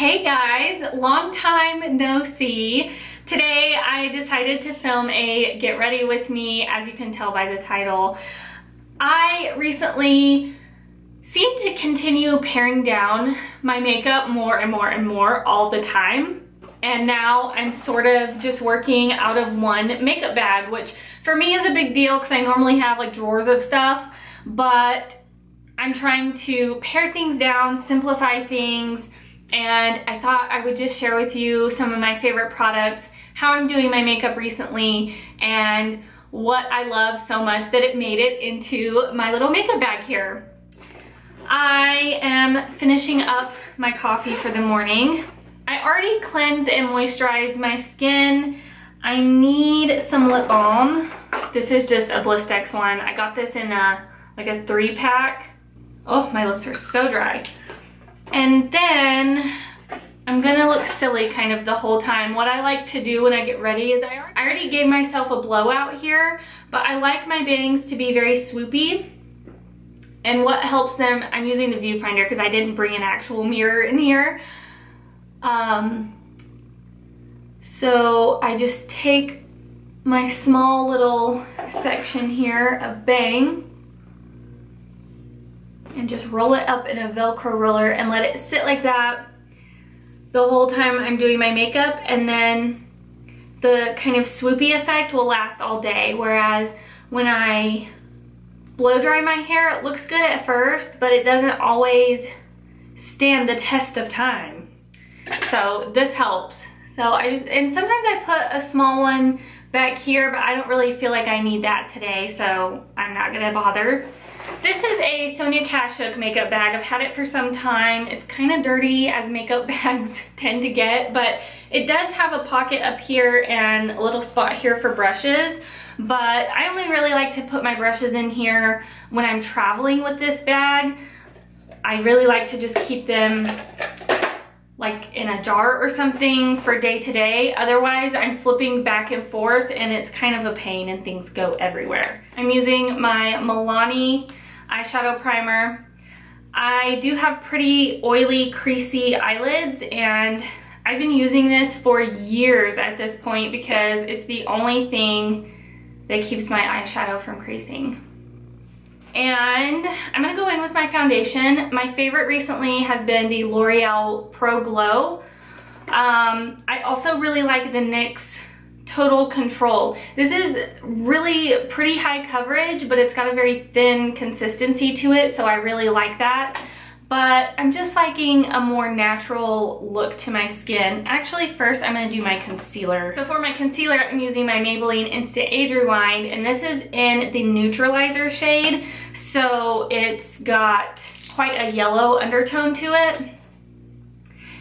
Hey guys, long time no see. Today I decided to film a get ready with me, as you can tell by the title. I recently seem to continue paring down my makeup more and more and more all the time. And now I'm sort of just working out of one makeup bag, which for me is a big deal because I normally have like drawers of stuff, but I'm trying to pare things down, simplify things, and I thought I would just share with you some of my favorite products, how I'm doing my makeup recently, and what I love so much that it made it into my little makeup bag here. I am finishing up my coffee for the morning. I already cleansed and moisturized my skin. I need some lip balm. This is just a Blistex one. I got this in a like a three pack. Oh, my lips are so dry. And then I'm gonna look silly kind of the whole time. What I like to do when I get ready is I already gave myself a blowout here, but I like my bangs to be very swoopy. And what helps them, I'm using the viewfinder because I didn't bring an actual mirror in here. Um, so I just take my small little section here of bang and just roll it up in a Velcro roller and let it sit like that the whole time I'm doing my makeup. And then the kind of swoopy effect will last all day. Whereas when I blow dry my hair it looks good at first but it doesn't always stand the test of time. So this helps. So I just and sometimes I put a small one back here but I don't really feel like I need that today so I'm not gonna bother this is a Sonia Kashuk makeup bag. I've had it for some time. It's kind of dirty as makeup bags tend to get, but it does have a pocket up here and a little spot here for brushes. But I only really like to put my brushes in here when I'm traveling with this bag. I really like to just keep them like in a jar or something for day to day. Otherwise, I'm flipping back and forth and it's kind of a pain and things go everywhere. I'm using my Milani eyeshadow primer. I do have pretty oily, creasy eyelids and I've been using this for years at this point because it's the only thing that keeps my eyeshadow from creasing. And I'm gonna go in with my foundation. My favorite recently has been the L'Oreal Pro Glow. Um, I also really like the NYX total control. This is really pretty high coverage, but it's got a very thin consistency to it, so I really like that. But I'm just liking a more natural look to my skin. Actually, first I'm gonna do my concealer. So for my concealer, I'm using my Maybelline Instant Age Rewind, and this is in the neutralizer shade. So it's got quite a yellow undertone to it.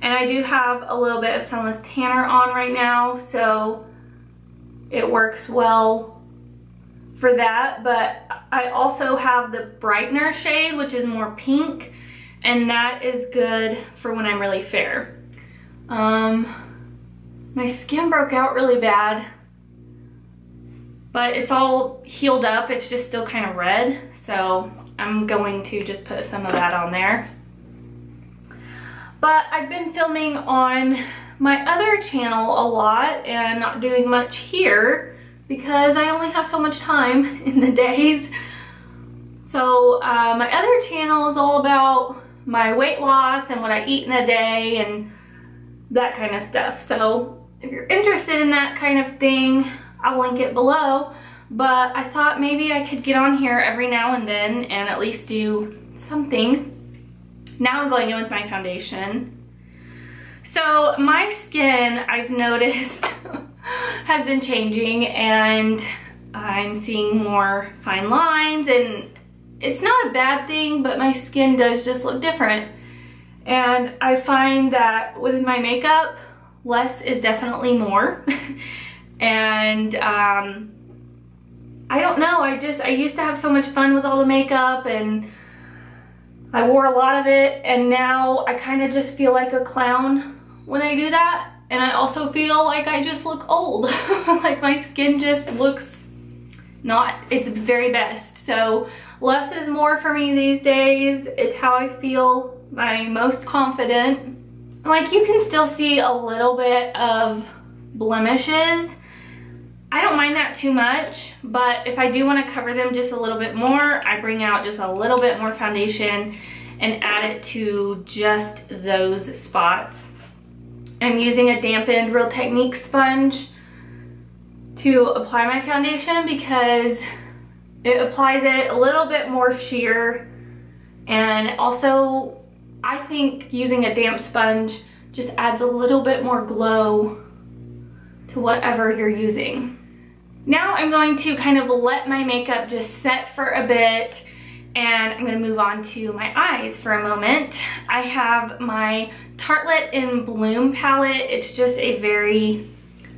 And I do have a little bit of Sunless Tanner on right now, so it works well for that. But I also have the brightener shade, which is more pink, and that is good for when I'm really fair. Um, my skin broke out really bad, but it's all healed up. It's just still kind of red, so I'm going to just put some of that on there. But I've been filming on my other channel a lot and not doing much here because I only have so much time in the days. So uh, my other channel is all about my weight loss and what I eat in a day and that kind of stuff. So if you're interested in that kind of thing, I'll link it below. But I thought maybe I could get on here every now and then and at least do something. Now I'm going in with my foundation. So my skin, I've noticed, has been changing and I'm seeing more fine lines and it's not a bad thing, but my skin does just look different. And I find that with my makeup, less is definitely more. and um, I don't know, I just, I used to have so much fun with all the makeup and I wore a lot of it and now I kind of just feel like a clown when I do that. And I also feel like I just look old. like my skin just looks not its very best. So less is more for me these days. It's how I feel my most confident. like you can still see a little bit of blemishes. I don't mind that too much, but if I do want to cover them just a little bit more, I bring out just a little bit more foundation and add it to just those spots. I'm using a dampened Real Technique sponge to apply my foundation because it applies it a little bit more sheer and also I think using a damp sponge just adds a little bit more glow to whatever you're using. Now I'm going to kind of let my makeup just set for a bit and I'm gonna move on to my eyes for a moment. I have my Tartelette in Bloom palette. It's just a very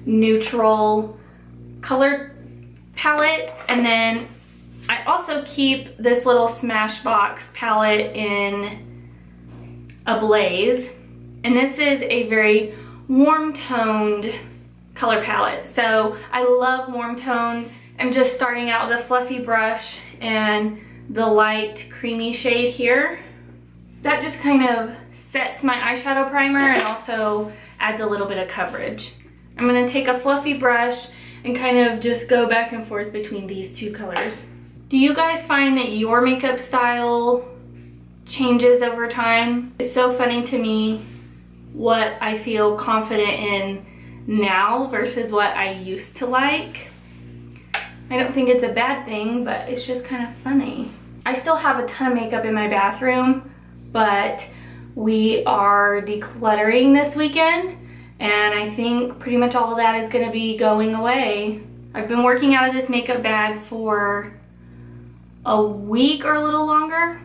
neutral color palette. And then I also keep this little Smashbox palette in Ablaze. And this is a very warm toned color palette. So I love warm tones. I'm just starting out with a fluffy brush and the light creamy shade here. That just kind of sets my eyeshadow primer and also adds a little bit of coverage. I'm gonna take a fluffy brush and kind of just go back and forth between these two colors. Do you guys find that your makeup style changes over time? It's so funny to me what I feel confident in now versus what I used to like. I don't think it's a bad thing, but it's just kind of funny. I still have a ton of makeup in my bathroom, but we are decluttering this weekend and I think pretty much all of that is gonna be going away. I've been working out of this makeup bag for a week or a little longer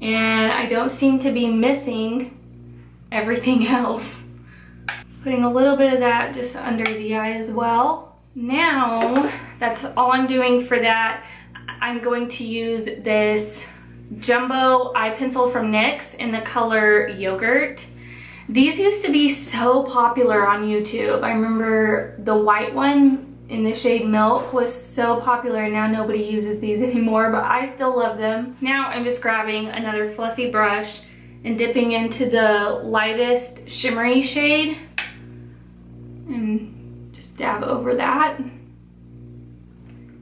and I don't seem to be missing everything else. Putting a little bit of that just under the eye as well. Now, that's all I'm doing for that. I'm going to use this jumbo eye pencil from NYX in the color Yogurt. These used to be so popular on YouTube. I remember the white one in the shade Milk was so popular and now nobody uses these anymore, but I still love them. Now I'm just grabbing another fluffy brush and dipping into the lightest shimmery shade and just dab over that.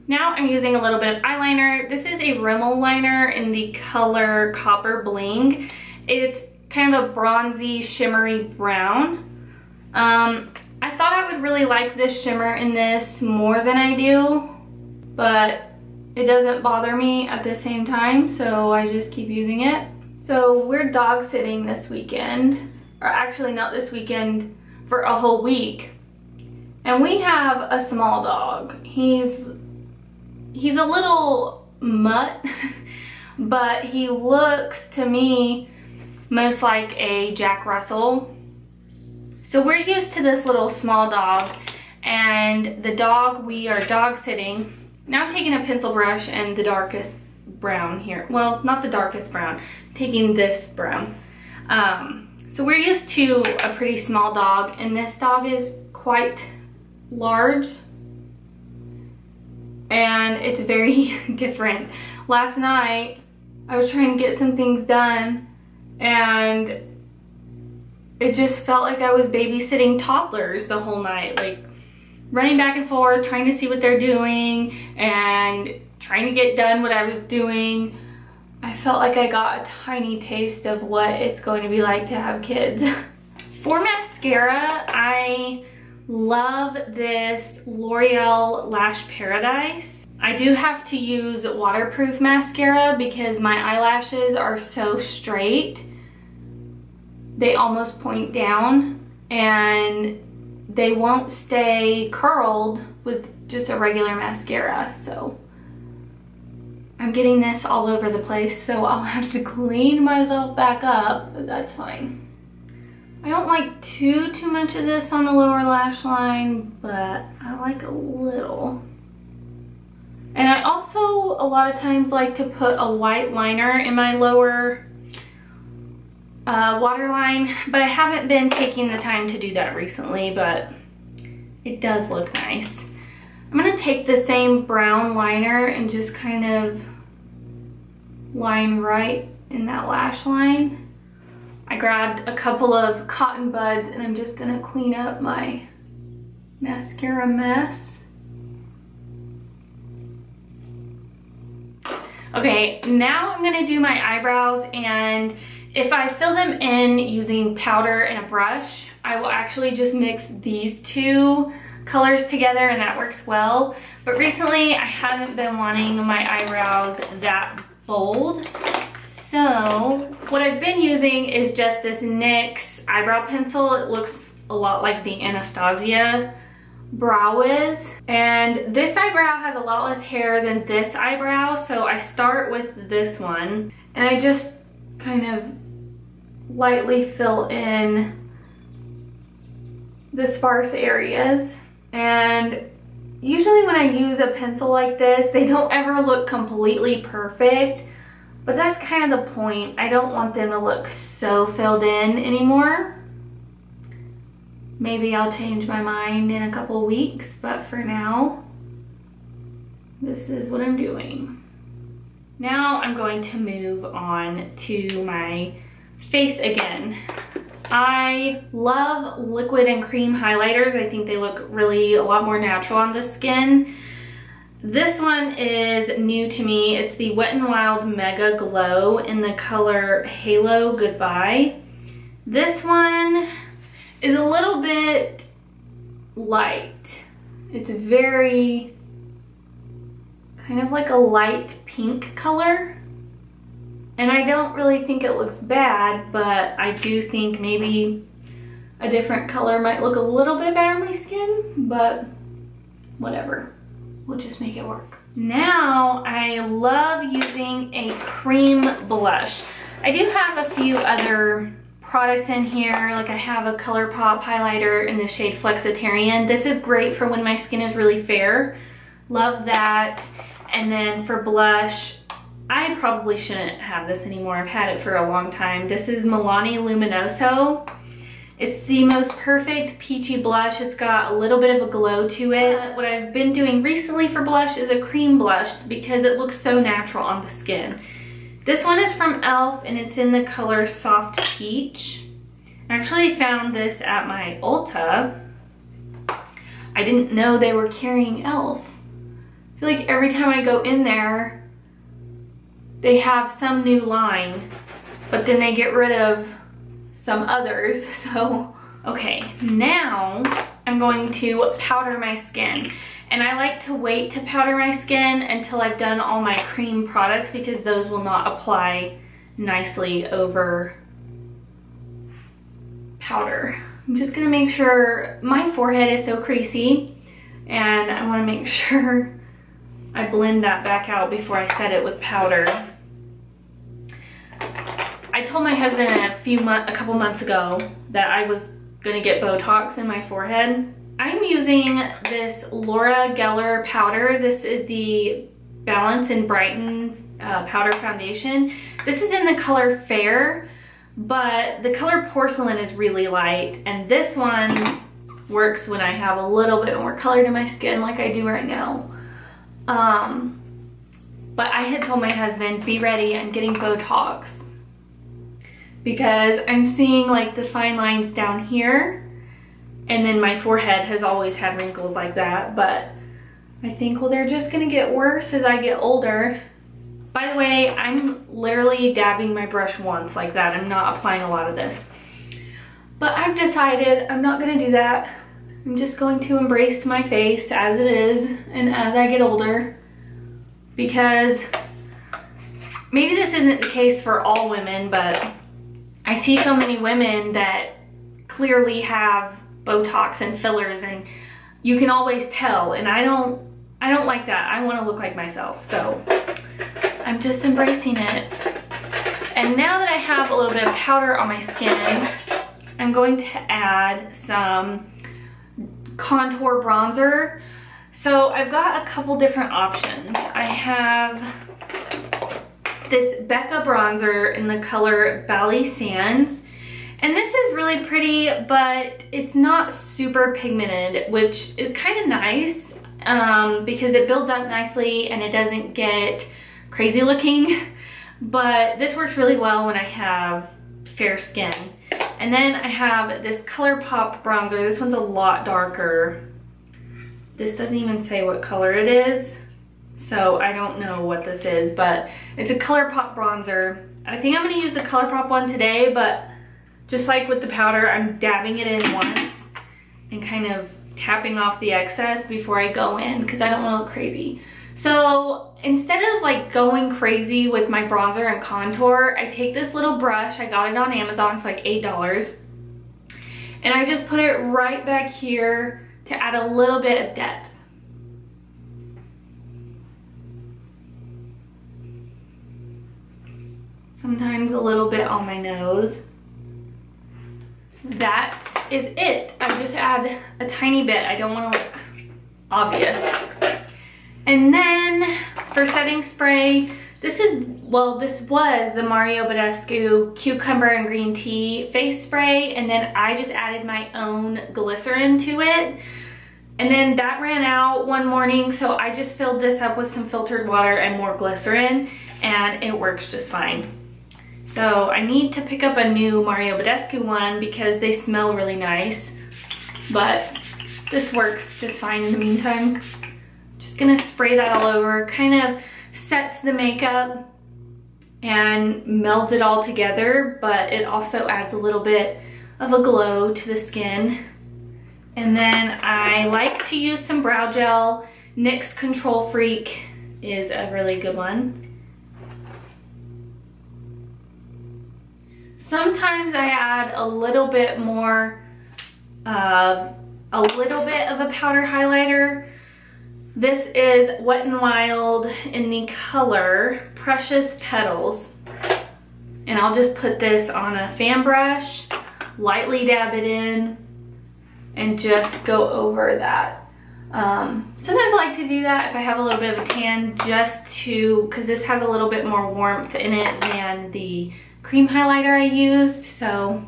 Now I'm using a little bit of eyeliner. This is a Rimmel liner in the color Copper Bling. It's kind of a bronzy, shimmery brown. Um, I thought I would really like this shimmer in this more than I do, but it doesn't bother me at the same time, so I just keep using it. So we're dog sitting this weekend, or actually not this weekend, for a whole week. And we have a small dog. He's he's a little mutt, but he looks to me most like a Jack Russell. So we're used to this little small dog and the dog, we are dog sitting. Now I'm taking a pencil brush and the darkest brown here. Well, not the darkest brown, taking this brown. Um, so we're used to a pretty small dog and this dog is quite large and it's very different. Last night, I was trying to get some things done and it just felt like I was babysitting toddlers the whole night. Like running back and forth, trying to see what they're doing and trying to get done what I was doing. I felt like I got a tiny taste of what it's going to be like to have kids. For mascara, I Love this L'Oreal Lash Paradise. I do have to use waterproof mascara because my eyelashes are so straight. They almost point down and they won't stay curled with just a regular mascara. So I'm getting this all over the place so I'll have to clean myself back up, but that's fine. I don't like too, too much of this on the lower lash line, but I like a little. And I also a lot of times like to put a white liner in my lower uh, waterline, but I haven't been taking the time to do that recently, but it does look nice. I'm gonna take the same brown liner and just kind of line right in that lash line. I grabbed a couple of cotton buds and I'm just gonna clean up my mascara mess. Okay, now I'm gonna do my eyebrows and if I fill them in using powder and a brush, I will actually just mix these two colors together and that works well. But recently I haven't been wanting my eyebrows that bold. So what I've been using is just this NYX eyebrow pencil. It looks a lot like the Anastasia Brow Wiz. And this eyebrow has a lot less hair than this eyebrow. So I start with this one and I just kind of lightly fill in the sparse areas. And usually when I use a pencil like this, they don't ever look completely perfect. But that's kind of the point. I don't want them to look so filled in anymore. Maybe I'll change my mind in a couple weeks, but for now, this is what I'm doing. Now I'm going to move on to my face again. I love liquid and cream highlighters. I think they look really a lot more natural on the skin. This one is new to me. It's the Wet n Wild Mega Glow in the color Halo Goodbye. This one is a little bit light. It's very kind of like a light pink color. And I don't really think it looks bad, but I do think maybe a different color might look a little bit better on my skin, but whatever we'll just make it work. Now, I love using a cream blush. I do have a few other products in here, like I have a ColourPop highlighter in the shade Flexitarian. This is great for when my skin is really fair. Love that. And then for blush, I probably shouldn't have this anymore. I've had it for a long time. This is Milani Luminoso. The most perfect peachy blush. It's got a little bit of a glow to it. Uh-huh. What I've been doing recently for blush is a cream blush because it looks so natural on the skin. This one is from e.l.f. and it's in the color Soft Peach. I actually found this at my Ulta. I didn't know they were carrying e.l.f. I feel like every time I go in there, they have some new line, but then they get rid of some others. So, okay, now I'm going to powder my skin. And I like to wait to powder my skin until I've done all my cream products because those will not apply nicely over powder. I'm just gonna make sure my forehead is so creasy and I wanna make sure I blend that back out before I set it with powder. I told my husband a few months, a couple months ago that I was gonna get Botox in my forehead. I'm using this Laura Geller powder. This is the Balance and Brighten uh, powder foundation. This is in the color Fair, but the color Porcelain is really light, and this one works when I have a little bit more color to my skin like I do right now. Um, but I had told my husband, be ready, I'm getting Botox because I'm seeing like the fine lines down here and then my forehead has always had wrinkles like that but I think well they're just gonna get worse as I get older. By the way, I'm literally dabbing my brush once like that. I'm not applying a lot of this. But I've decided I'm not gonna do that. I'm just going to embrace my face as it is and as I get older because maybe this isn't the case for all women, but I see so many women that clearly have Botox and fillers and you can always tell and I don't I don't like that. I want to look like myself. So I'm just embracing it. And now that I have a little bit of powder on my skin, I'm going to add some contour bronzer. So I've got a couple different options. I have this Becca bronzer in the color Bali Sands. And this is really pretty, but it's not super pigmented, which is kind of nice um, because it builds up nicely and it doesn't get crazy looking. But this works really well when I have fair skin. And then I have this ColourPop bronzer. This one's a lot darker. This doesn't even say what color it is. So I don't know what this is, but it's a ColourPop bronzer. I think I'm gonna use the ColourPop one today, but just like with the powder, I'm dabbing it in once and kind of tapping off the excess before I go in because I don't wanna look crazy. So instead of like going crazy with my bronzer and contour, I take this little brush, I got it on Amazon for like $8, and I just put it right back here to add a little bit of depth. Sometimes a little bit on my nose. That is it. I just add a tiny bit. I don't want to look obvious. And then for setting spray, this is, well, this was the Mario Badescu Cucumber and Green Tea face spray. And then I just added my own glycerin to it. And then that ran out one morning, so I just filled this up with some filtered water and more glycerin, and it works just fine. So I need to pick up a new Mario Badescu one because they smell really nice, but this works just fine in the meantime Just gonna spray that all over, kind of sets the makeup and melds it all together, but it also adds a little bit of a glow to the skin. And then I like to use some brow gel. NYX Control Freak is a really good one. Sometimes I add a little bit more, uh, a little bit of a powder highlighter this is Wet n Wild in the color Precious Petals. And I'll just put this on a fan brush, lightly dab it in, and just go over that. Um, sometimes I like to do that if I have a little bit of a tan just to, because this has a little bit more warmth in it than the cream highlighter I used. So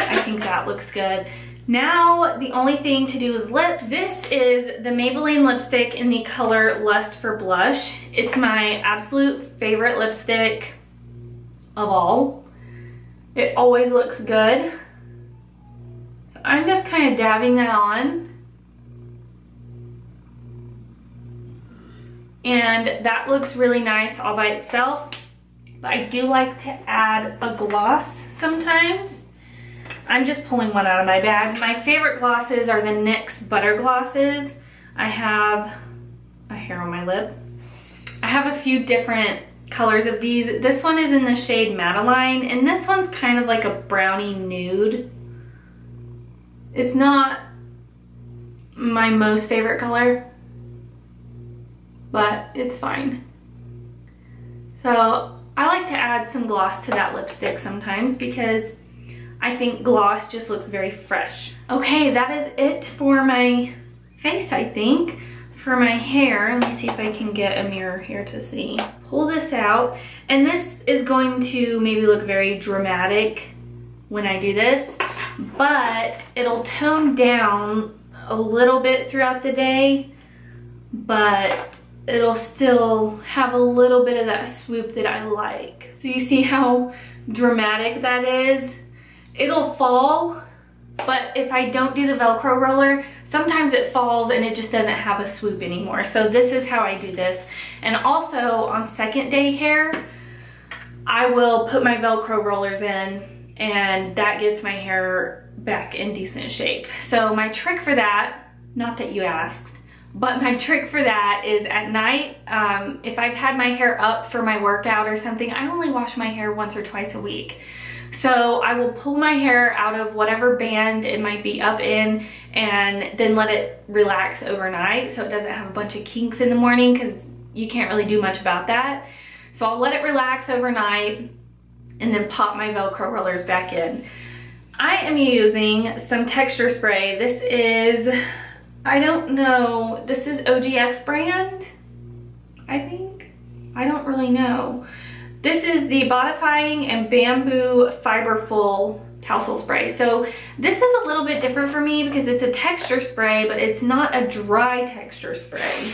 I think that looks good. Now, the only thing to do is lips. This is the Maybelline lipstick in the color Lust for Blush. It's my absolute favorite lipstick of all. It always looks good. So I'm just kind of dabbing that on. And that looks really nice all by itself. I do like to add a gloss sometimes. I'm just pulling one out of my bag. My favorite glosses are the NYX Butter Glosses. I have a hair on my lip. I have a few different colors of these. This one is in the shade Madeleine, and this one's kind of like a brownie nude. It's not my most favorite color, but it's fine. So I like to add some gloss to that lipstick sometimes because I think gloss just looks very fresh. Okay, that is it for my face, I think. For my hair, let me see if I can get a mirror here to see. Pull this out, and this is going to maybe look very dramatic when I do this, but it'll tone down a little bit throughout the day, but it'll still have a little bit of that swoop that I like. So you see how dramatic that is? it'll fall, but if I don't do the Velcro roller, sometimes it falls and it just doesn't have a swoop anymore. So this is how I do this. And also on second day hair, I will put my Velcro rollers in and that gets my hair back in decent shape. So my trick for that, not that you asked, but my trick for that is at night, um, if I've had my hair up for my workout or something, I only wash my hair once or twice a week. So I will pull my hair out of whatever band it might be up in and then let it relax overnight so it doesn't have a bunch of kinks in the morning because you can't really do much about that. So I'll let it relax overnight and then pop my Velcro rollers back in. I am using some texture spray. This is, I don't know, this is OGX brand, I think? I don't really know. This is the Bodifying and Bamboo Fiberful Tousle Spray. So this is a little bit different for me because it's a texture spray, but it's not a dry texture spray.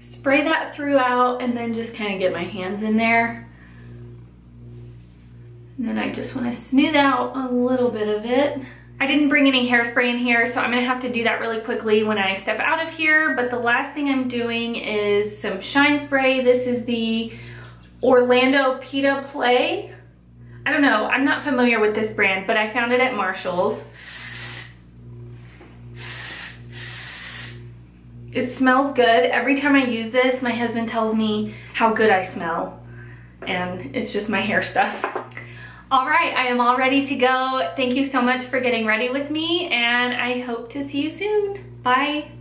spray that throughout and then just kind of get my hands in there. And then I just want to smooth out a little bit of it. I didn't bring any hairspray in here, so I'm gonna have to do that really quickly when I step out of here. But the last thing I'm doing is some shine spray. This is the Orlando Pita Play. I don't know, I'm not familiar with this brand, but I found it at Marshall's. It smells good. Every time I use this, my husband tells me how good I smell. And it's just my hair stuff. All right, I am all ready to go. Thank you so much for getting ready with me and I hope to see you soon. Bye.